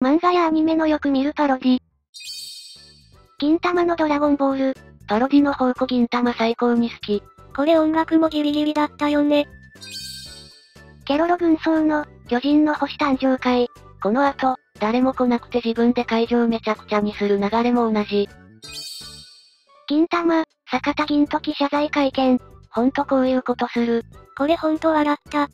漫画やアニメのよく見るパロディ。銀玉のドラゴンボール。パロディの宝庫銀玉最高に好き。これ音楽もギリギリだったよね。ケロロ軍曹の、巨人の星誕生会。この後、誰も来なくて自分で会場めちゃくちゃにする流れも同じ。銀玉、坂田銀時謝罪会見。ほんとこういうことする。これほんと笑った。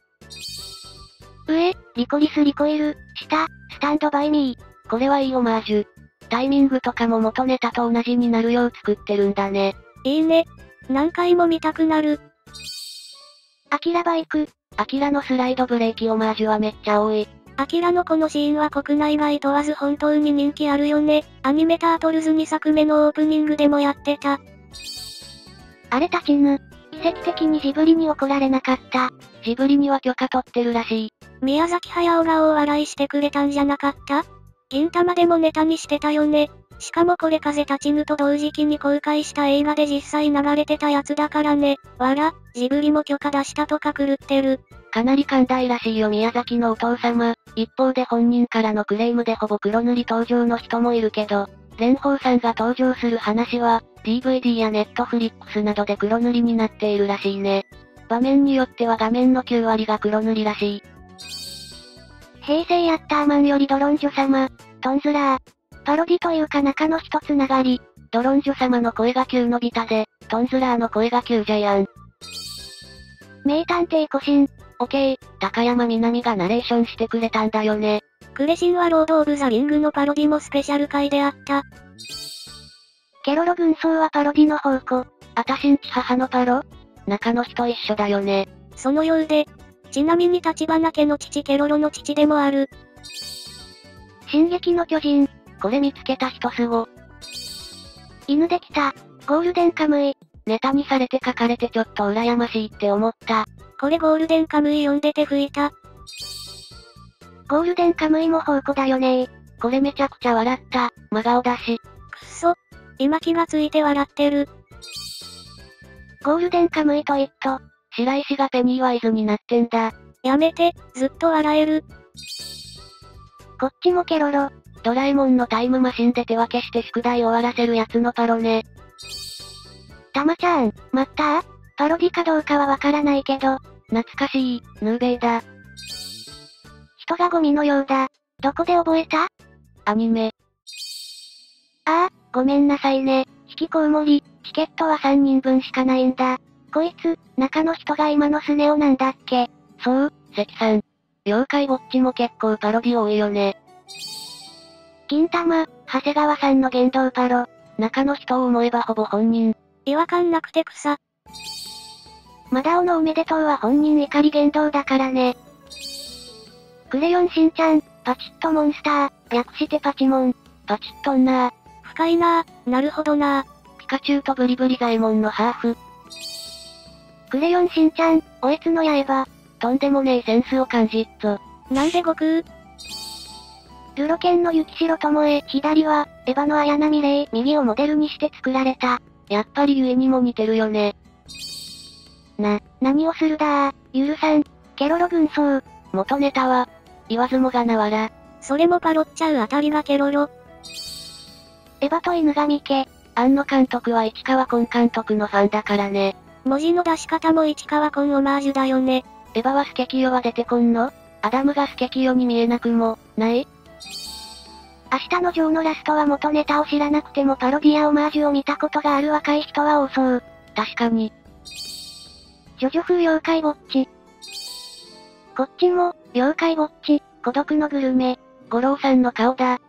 上、リコリスリコイル、下、スタンドバイミー。これはいいオマージュ。タイミングとかも元ネタと同じになるよう作ってるんだね。いいね。何回も見たくなる。アキラバイク。アキラのスライドブレーキオマージュはめっちゃ多い。アキラのこのシーンは国内外問わず本当に人気あるよね。アニメタートルズ2作目のオープニングでもやってた。あれたちぬ。奇跡的にジブリに怒られなかった。ジブリには許可取ってるらしい。宮崎駿が大笑いしてくれたんじゃなかった？銀玉でもネタにしてたよね。しかもこれ風立ちぬと同時期に公開した映画で実際流れてたやつだからね。わら、ジブリも許可出したとか狂ってる。かなり寛大らしいよ宮崎のお父様。一方で本人からのクレームでほぼ黒塗り登場の人もいるけど、蓮舫さんが登場する話は、DVD やネットフリックスなどで黒塗りになっているらしいね。場面によっては画面の9割が黒塗りらしい。平成ヤッターマンよりドロンジョ様、トンズラー。パロディというか中の一つながり。ドロンジョ様の声が旧のび太で、トンズラーの声が旧ジャイアン。名探偵コシン。オッケー、高山みなみがナレーションしてくれたんだよね。クレシンはロード・オブ・ザ・リングのパロディもスペシャル回であった。ケロロ軍曹はパロディの宝庫。あたしんち母のパロ？中の人一緒だよね。そのようで。ちなみに立花家の父ケロロの父でもある。進撃の巨人。これ見つけた人すご。犬できた。ゴールデンカムイ。ネタにされて書かれてちょっと羨ましいって思った。これゴールデンカムイ読んでて吹いた。ゴールデンカムイも宝庫だよねこれめちゃくちゃ笑った。真顔だし。今気がついて笑ってる。ゴールデンカムイとイット。白石がペニーワイズになってんだ。やめて、ずっと笑える。こっちもケロロ。ドラえもんのタイムマシンで手分けして宿題終わらせるやつのパロね。たまちゃん、待った？パロディかどうかはわからないけど、懐かしい、ヌーベイだ。人がゴミのようだ。どこで覚えた？アニメ。ああ、ごめんなさいね。引きこうもり、チケットは3人分しかないんだ。こいつ、中の人が今のスネ夫なんだっけ？そう、関さん。妖怪ウォッチも結構パロディ多いよね。金玉、長谷川さんの言動パロ。中の人を思えばほぼ本人。違和感なくて草。マダオのおめでとうは本人怒り言動だからね。クレヨンしんちゃん、パチッとモンスター、略してパチモン。パチッとんなー。深いなー、なるほどなー。ピカチュウとブリブリザイモンのハーフ。クレヨンしんちゃん、おえつの刃。とんでもねえセンスを感じっぞ。なんで悟空？ルロケンの雪城智え、左は、エヴァの綾波レイ、右をモデルにして作られた。やっぱりゆえにも似てるよね。な、何をするだ？ー、ゆるさん、ケロロ軍曹。元ネタは、言わずもがなわら。それもパロっちゃうあたりがケロロ。エヴァと犬神家。庵野監督は市川崑監督のファンだからね。文字の出し方も市川崑オマージュだよね。エヴァはスケキヨは出てこんの？アダムがスケキヨに見えなくも、ない？明日のジョーのラストは元ネタを知らなくてもパロディアオマージュを見たことがある若い人は多そう。確かに。ジョジョ風妖怪ウォッチ。こっちも、妖怪ウォッチ、孤独のグルメ。五郎さんの顔だ。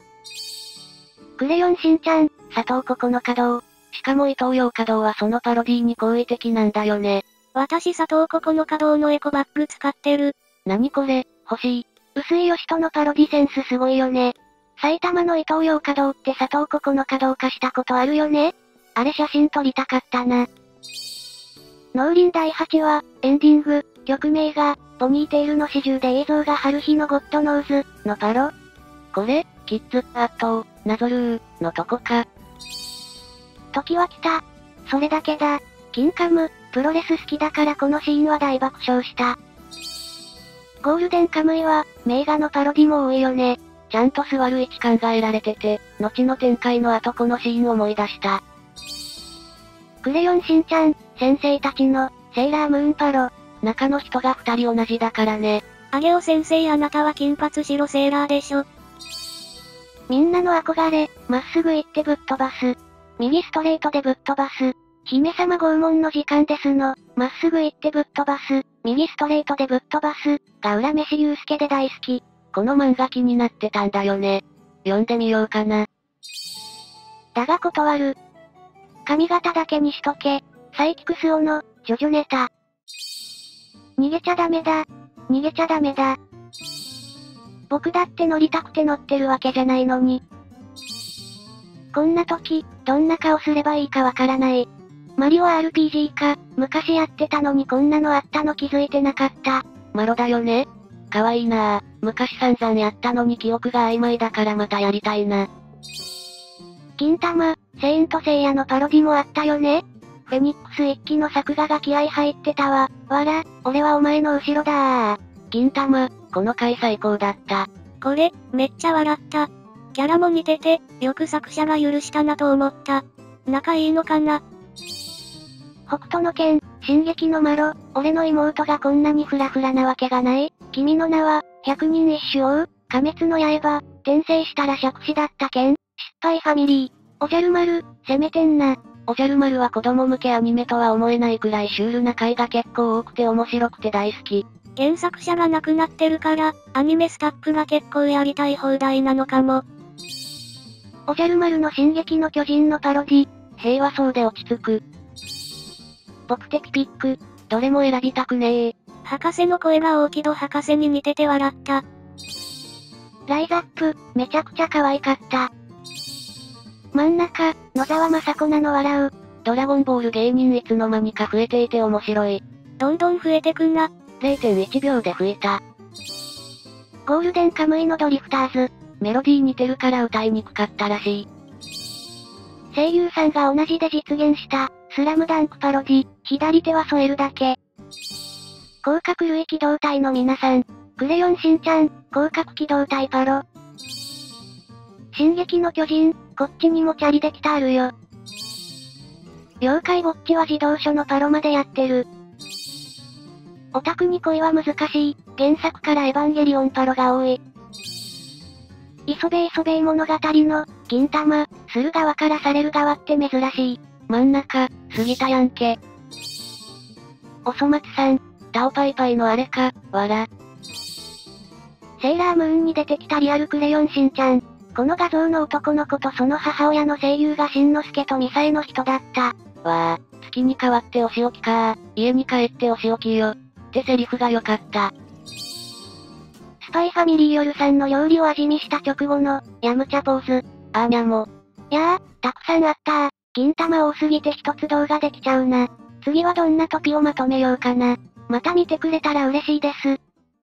クレヨンしんちゃん、佐藤ここの稼働。しかも伊東洋華堂はそのパロディに好意的なんだよね。私佐藤ここの稼働のエコバッグ使ってる。なにこれ、欲しい。薄いよしとのパロディセンスすごいよね。埼玉の伊東洋華堂って佐藤ここの稼働化したことあるよね？あれ写真撮りたかったな。農林第8話、エンディング、曲名が、ポニーテールの始終で映像が春日のゴッドノーズ、のパロこれ、キッズアート、ナゾルー、のとこか。時は来た。それだけだ。キンカム、プロレス好きだからこのシーンは大爆笑した。ゴールデンカムイは、名画のパロディも多いよね。ちゃんと座る位置考えられてて、後の展開の後このシーン思い出した。クレヨンしんちゃん、先生たちの、セーラームーンパロ。中の人が二人同じだからね。あげお先生あなたは金髪白セーラーでしょ。みんなの憧れ、まっすぐ行ってぶっ飛ばす。右ストレートでぶっ飛ばす。姫様拷問の時間ですの、まっすぐ行ってぶっ飛ばす。右ストレートでぶっ飛ばす。が裏飯ゆうすけで大好き。この漫画気になってたんだよね。読んでみようかな。だが断る。髪型だけにしとけ。サイキクスオの、ジョジョネタ。逃げちゃダメだ。逃げちゃダメだ。僕だって乗りたくて乗ってるわけじゃないのに。こんな時、どんな顔すればいいかわからない。マリオ RPG か、昔やってたのにこんなのあったの気づいてなかった。マロだよねかわいいなぁ。昔散々やったのに記憶が曖昧だからまたやりたいな。金玉、セイントセイヤのパロディもあったよねフェニックス一期の作画が気合入ってたわ。わら、俺はお前の後ろだー。金玉、この回最高だった。これ、めっちゃ笑った。キャラも似てて、よく作者が許したなと思った。仲いいのかな？北斗の剣、進撃のマロ、俺の妹がこんなにフラフラなわけがない。君の名は、百人一首王、仮滅の刃、転生したら借子だった剣、失敗ファミリー、おじゃる丸、攻めてんな。おじゃる丸は子供向けアニメとは思えないくらいシュールな回が結構多くて面白くて大好き。原作者が亡くなってるから、アニメスタッフが結構やりたい放題なのかも。おじゃる丸の進撃の巨人のパロディ。平和そうで落ち着く。僕的ピック。どれも選びたくねえ。博士の声が大木戸博士に似てて笑った。ライザップ、めちゃくちゃ可愛かった。真ん中、野沢雅子なの笑う。ドラゴンボール芸人いつの間にか増えていて面白い。どんどん増えてくんな。0.1秒で増えた。ゴールデンカムイのドリフターズ。メロディー似てるから歌いにくかったらしい。声優さんが同じで実現した、スラムダンクパロディ、左手は添えるだけ。広角類機動隊の皆さん、クレヨンしんちゃん、広角機動隊パロ。進撃の巨人、こっちにもチャリできたあるよ。妖怪ウォッチは自動書のパロまでやってる。オタクに恋は難しい、原作からエヴァンゲリオンパロが多い。磯部磯部物語の、金玉、する側からされる側って珍しい。真ん中、杉田やんけ。おそ松さん、タオパイパイのあれか、わら。セーラームーンに出てきたリアルクレヨンしんちゃん。この画像の男の子とその母親の声優がしんのすけとミサイの人だった。わあ、月に代わってお仕置きか家に帰ってお仕置きよ。ってセリフが良かった。スパイファミリー夜さんの料理を味見した直後の、やむちゃポーズ。あーにゃも。やあ、たくさんあった銀玉多すぎて一つ動画できちゃうな。次はどんな時をまとめようかな。また見てくれたら嬉しいです。